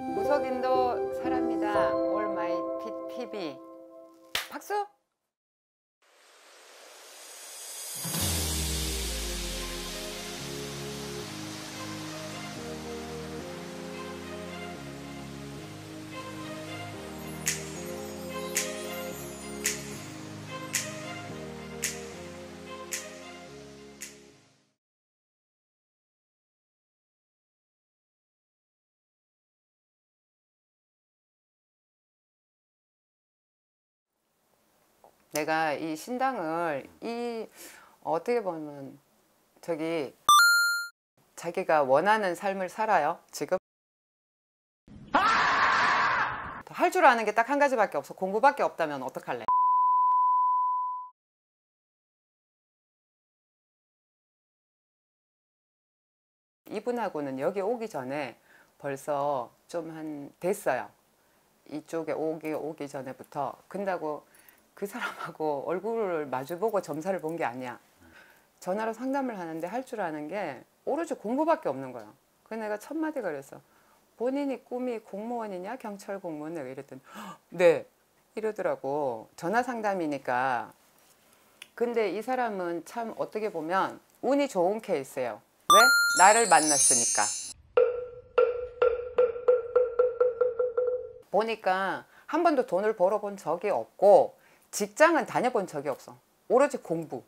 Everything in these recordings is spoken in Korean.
무속인도 사랍니다. 올 마이 피 TV. 박수! 내가 이 신당을 이 어떻게 보면 저기 자기가 원하는 삶을 살아요 지금? 할줄 아는 게 딱 한 가지밖에 없어. 공부밖에 없다면 어떡할래? 이분하고는 여기 오기 전에 벌써 좀 한 됐어요. 이쪽에 오기 오기 전에부터. 근다고 그 사람하고 얼굴을 마주보고 점사를 본 게 아니야. 전화로 상담을 하는데 할 줄 아는 게 오로지 공부밖에 없는 거야. 그래서 내가 첫 마디가 그랬어. 본인이 꿈이 공무원이냐 경찰 공무원 내가 이랬더니 "헉, 네 이러더라고. 전화 상담이니까. 근데 이 사람은 참 어떻게 보면 운이 좋은 케이스예요. 왜? 나를 만났으니까. 보니까 한 번도 돈을 벌어본 적이 없고 직장은 다녀본 적이 없어. 오로지 공부.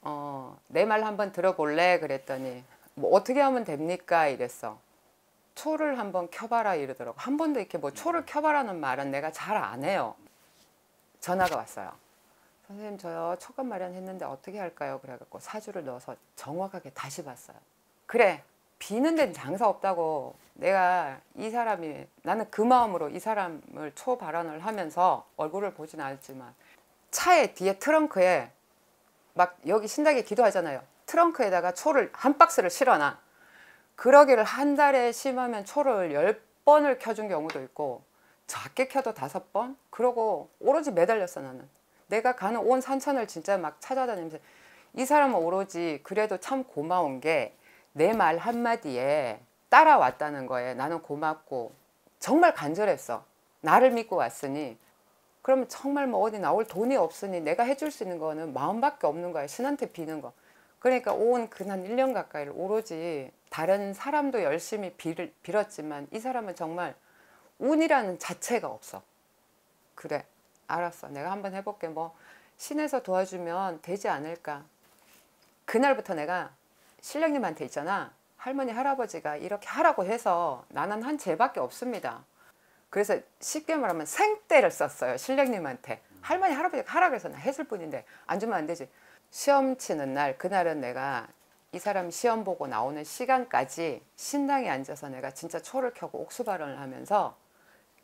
어, 내 말 한번 들어볼래? 그랬더니 뭐 어떻게 하면 됩니까? 이랬어. 초를 한번 켜봐라 이러더라고. 한 번도 이렇게 뭐 초를 켜봐라는 말은 내가 잘 안 해요. 전화가 왔어요. 선생님 저요 초가 마련했는데 어떻게 할까요? 그래갖고 사주를 넣어서 정확하게 다시 봤어요. 그래 비는 데는 장사 없다고 내가 이 사람이 나는 그 마음으로 이 사람을 초 발언을 하면서 얼굴을 보진 않았지만 차에 뒤에 트렁크에 막 여기 신나게 기도하잖아요. 트렁크에다가 초를 한 박스를 실어놔. 그러기를 한 달에 심하면 초를 열 번을 켜준 경우도 있고 작게 켜도 다섯 번. 그러고 오로지 매달렸어 나는. 내가 가는 온 산천을 진짜 막 찾아다니면서 이 사람은 오로지 그래도 참 고마운 게 내 말 한마디에 따라왔다는 거에 나는 고맙고 정말 간절했어. 나를 믿고 왔으니 그러면 정말 뭐 어디 나올 돈이 없으니 내가 해줄 수 있는 거는 마음밖에 없는 거야. 신한테 비는 거. 그러니까 온 근 한 1년 가까이를 오로지 다른 사람도 열심히 빌, 빌었지만 이 사람은 정말 운이라는 자체가 없어. 그래. 알았어. 내가 한번 해볼게. 뭐 신에서 도와주면 되지 않을까. 그날부터 내가 신령님한테 있잖아. 할머니 할아버지가 이렇게 하라고 해서 나는 한 죄밖에 없습니다. 그래서 쉽게 말하면 생떼를 썼어요. 신령님한테. 할머니 할아버지가 하라 그래서 나 했을 뿐인데 안 주면 안 되지. 시험 치는 날 그날은 내가 이 사람 시험 보고 나오는 시간까지 신당에 앉아서 내가 진짜 초를 켜고 옥수 발언을 하면서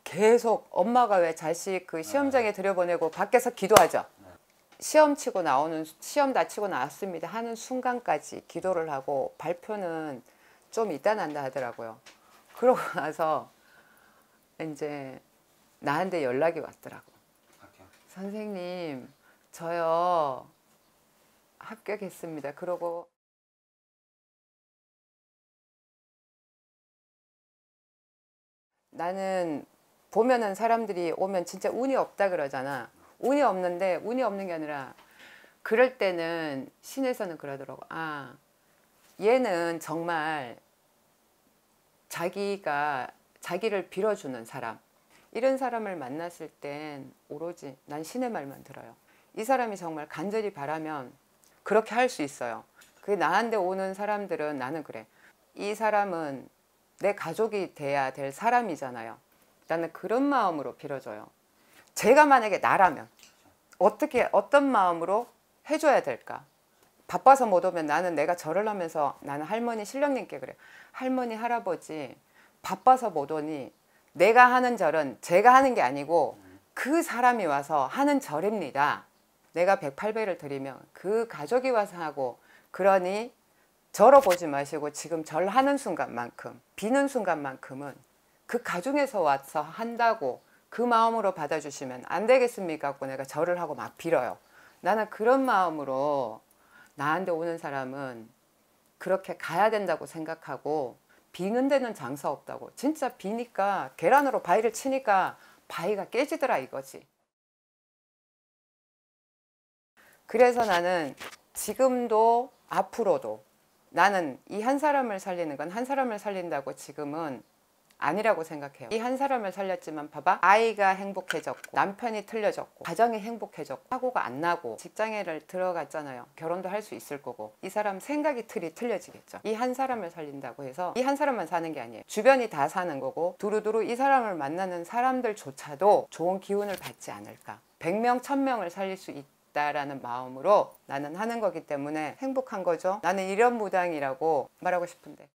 계속 엄마가 왜 자식 그 시험장에 들여보내고 밖에서 기도하죠. 시험 치고 나오는 시험 다 치고 나왔습니다 하는 순간까지 기도를 하고 발표는 좀 이따 난다 하더라고요. 그러고 나서 이제 나한테 연락이 왔더라고. 선생님, 저요 합격했습니다. 그러고 나는 보면은 사람들이 오면 진짜 운이 없다 그러잖아. 운이 없는데 운이 없는 게 아니라 그럴 때는 신에서는 그러더라고. 아, 얘는 정말 자기가 자기를 빌어주는 사람. 이런 사람을 만났을 땐 오로지 난 신의 말만 들어요. 이 사람이 정말 간절히 바라면 그렇게 할 수 있어요. 그 나한테 오는 사람들은 나는 그래. 이 사람은 내 가족이 돼야 될 사람이잖아요. 나는 그런 마음으로 빌어줘요. 제가 만약에 나라면 어떻게 어떤 마음으로 해줘야 될까? 바빠서 못 오면 나는 내가 절을 하면서 나는 할머니 신령님께 그래. 할머니 할아버지 바빠서 못 오니 내가 하는 절은 제가 하는 게 아니고 그 사람이 와서 하는 절입니다. 내가 108배를 드리면 그 가족이 와서 하고 그러니 절어 보지 마시고 지금 절하는 순간만큼 비는 순간만큼은 그 가중에서 와서 한다고 그 마음으로 받아주시면 안 되겠습니까? 하고 내가 절을 하고 막 빌어요. 나는 그런 마음으로 나한테 오는 사람은 그렇게 가야 된다고 생각하고 비는 데는 장사 없다고. 진짜 비니까 계란으로 바위를 치니까 바위가 깨지더라 이거지. 그래서 나는 지금도 앞으로도 나는 이 한 사람을 살리는 건 한 사람을 살린다고 지금은 아니라고 생각해요. 이 한 사람을 살렸지만 봐봐. 아이가 행복해졌고 남편이 틀려졌고 가정이 행복해졌고 사고가 안 나고 직장에를 들어갔잖아요. 결혼도 할 수 있을 거고 이 사람 생각이 틀이 틀려지겠죠. 이 한 사람을 살린다고 해서 이 한 사람만 사는 게 아니에요. 주변이 다 사는 거고 두루두루 이 사람을 만나는 사람들조차도 좋은 기운을 받지 않을까. 100명, 1000명을 살릴 수 있다 라는 마음으로 나는 하는 거기 때문에 행복한 거죠. 나는 이런 무당이라고 말하고 싶은데.